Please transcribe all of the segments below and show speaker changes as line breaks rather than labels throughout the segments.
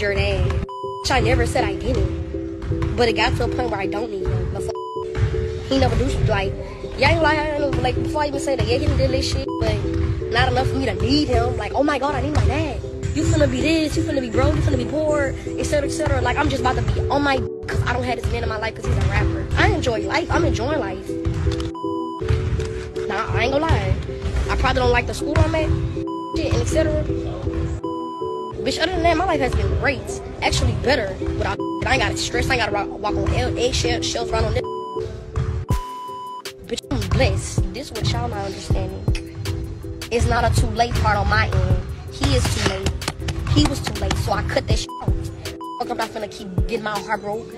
Jordan. I never said I didn't. But it got to a point where I don't need him. He never do like yeah, ain't like, like before I even say that, yeah, he did this shit, but not enough for me to need him. Like, oh my god, I need my dad. You finna be this, you finna be broke, you finna be poor, etc., etc. Like, I'm just about to be on my because I don't have this man in my life because he's a rapper. I enjoy life. I'm enjoying life. Nah, I ain't gonna lie. I probably don't like the school I'm at, shit, etc. Bitch, other than that, my life has been great. Actually, better without. I ain't gotta stress. I ain't gotta walk on eggshells around on this. Bitch, I'm blessed. This what y'all not understanding. It's not a too late part on my end. He is too late. He was too late, so I cut that shit off. Fuck, I'm not finna keep getting my heart broke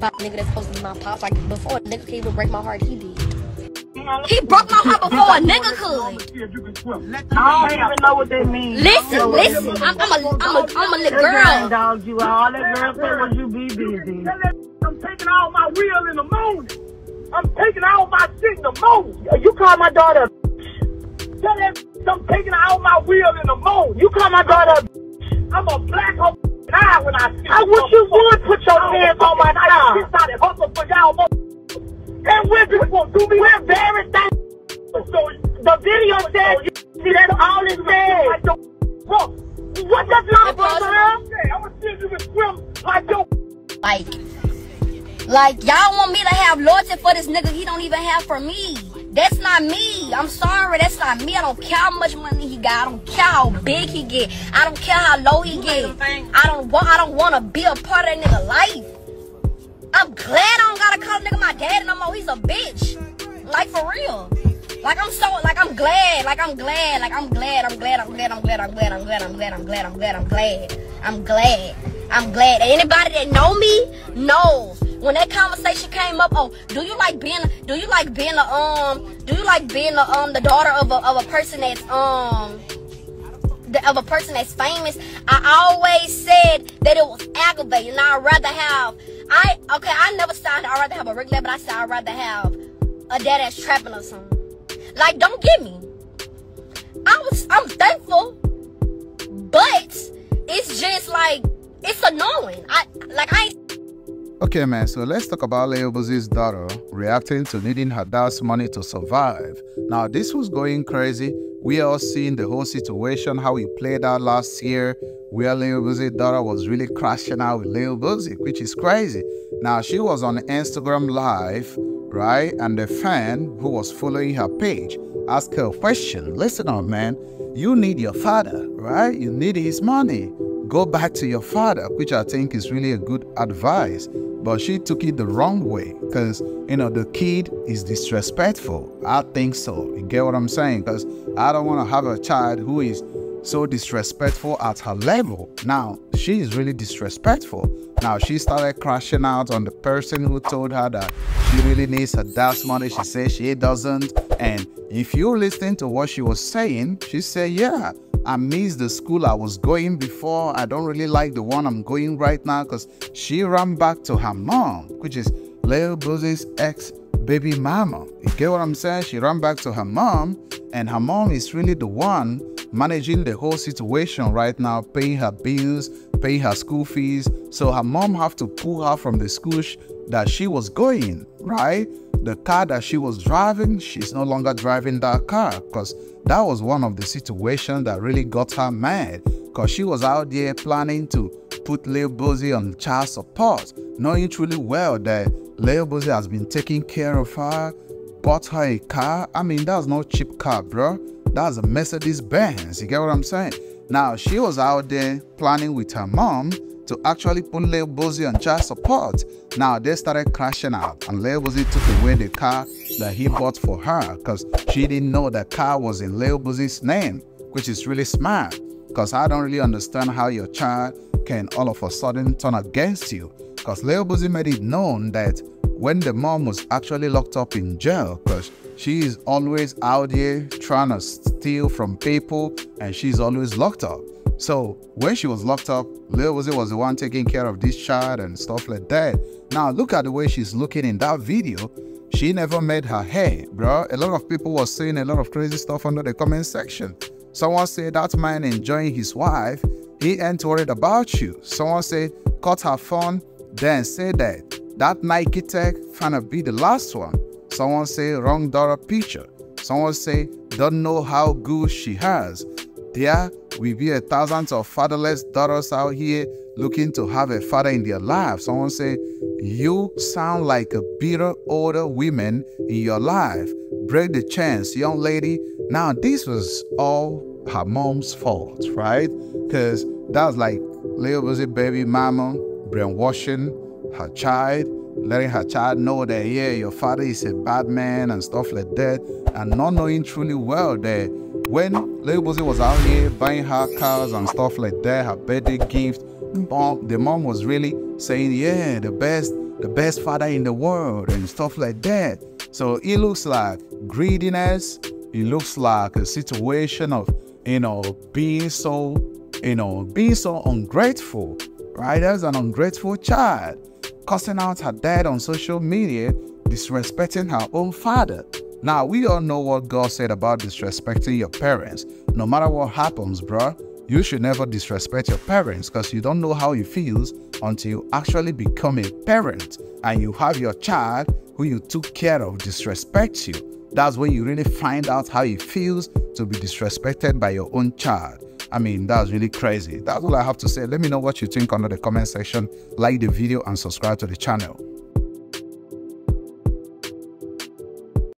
by a nigga that's supposed to be my pops. Like, before a nigga can even break my heart, he did. He broke my heart before a nigga could.
I don't even know what that means.
Listen, listen. I'm, I'm a, I'm a, I'm a little girl.
Dog, you all that girl said was you be busy.
I'm taking all my wheel in the morning. I'm taking all my shit in the morning.
You call my daughter.
Tell that I'm taking all my wheel in the morning.
You call my daughter.
I'm a black hoe eye when I see
I wish you would put your hands on my car.
This out and hustle for y'all. mo- And we're gonna do me.
We're very thankful.
So
The video said, you see, that's all it said.
like.
What does not
It was-
girl?
Yeah, I'm gonna see if you can swim like your
Like, like y'all want me to have loyalty for this nigga he don't even have for me. That's not me. I'm sorry, that's not me. I don't care how much money he got. I don't care how big he get. I don't care how low he get. I don't want. I don't want to be a part of that nigga life. I'm glad I daddy no more. He's a bitch. Like for real. Like I'm so like I'm glad. Like I'm glad. Like I'm glad. I'm glad. I'm glad. I'm glad. I'm glad. I'm glad. I'm glad. I'm glad. I'm glad. I'm glad. I'm glad. I'm glad. Anybody that know me knows when that conversation came up. Oh, do you like being? Do you like being a um? Do you like being a um the daughter of a of a person that's um of a person that's famous, I always said that it was aggravating. I'd rather have I okay, I never said I'd rather have a regular, but I said I'd rather have a dad that's trapping or something. Like, don't get me. I was I'm thankful, but it's just like it's annoying. I like I
Okay, man, so let's talk about Lil Boosie's daughter reacting to needing her dad's money to survive. Now, this was going crazy. We all seen the whole situation, how it played out last year, where Lil Boosie's daughter was really crashing out with Lil Boosie, which is crazy. Now, she was on Instagram Live, right? And the fan who was following her page asked her a question. Listen up, man. You need your father, right? You need his money go back to your father, which I think is really a good advice. But she took it the wrong way because, you know, the kid is disrespectful. I think so. You get what I'm saying? Because I don't want to have a child who is so disrespectful at her level. Now, she is really disrespectful. Now, she started crashing out on the person who told her that she really needs her dad's money. She says she doesn't. And if you listen to what she was saying, she said, yeah, I miss the school I was going before. I don't really like the one I'm going right now because she ran back to her mom, which is Lil Boosie's ex baby mama. You get what I'm saying? She ran back to her mom, and her mom is really the one managing the whole situation right now, paying her bills, paying her school fees. So her mom have to pull her from the school sh- that she was going, right? The car that she was driving, she's no longer driving that car because that was one of the situations that really got her mad because she was out there planning to put Lil Boosie on child support, knowing truly well that Lil Boosie has been taking care of her, bought her a car. I mean, that's no cheap car, bro. That's a Mercedes Benz. You get what I'm saying? Now, she was out there planning with her mom to actually put Lil Boosie on child support. Now, they started crashing out, and Lil Boosie took away the car that he bought for her because she didn't know the car was in Lil Boosie's name, which is really smart because I don't really understand how your child can all of a sudden turn against you. Because Lil Boosie made it known that when the mom was actually locked up in jail, because she is always out here trying to steal from people and she's always locked up. So when she was locked up, Lil Boosie was the one taking care of this child and stuff like that. Now look at the way she's looking in that video. She never made her hair, bro. A lot of people were saying a lot of crazy stuff under the comment section. Someone said that man enjoying his wife, he ain't worried about you. Someone say, cut her phone, then say that. That Nike tech finna be the last one. Someone say, wrong daughter picture. Someone say, don't know how good she has. There will be a thousands of fatherless daughters out here looking to have a father in their life. Someone say, you sound like a bitter older woman in your life. Break the chance, young lady. Now, this was all her mom's fault, right? Because that was like little was baby mama brainwashing her child, letting her child know that, yeah, your father is a bad man and stuff like that, and not knowing truly well that when Lil was out here buying her cars and stuff like that, her birthday gift, mom, the mom was really saying, yeah, the best, the best father in the world and stuff like that. So it looks like greediness. It looks like a situation of, you know, being so, you know, being so ungrateful, right? As an ungrateful child, cussing out her dad on social media, disrespecting her own father. Now, we all know what God said about disrespecting your parents. No matter what happens, bruh, you should never disrespect your parents because you don't know how it feels until you actually become a parent and you have your child who you took care of disrespect you. That's when you really find out how it feels to be disrespected by your own child. I mean, that's really crazy. That's all I have to say. Let me know what you think under the comment section. Like the video and subscribe to the channel.